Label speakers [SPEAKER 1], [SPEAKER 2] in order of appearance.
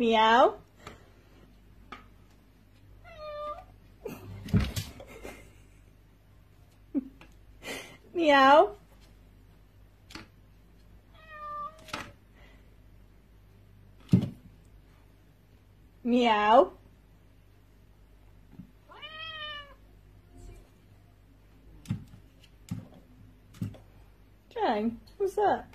[SPEAKER 1] Meow. Meow. Meow. Jang, what's that?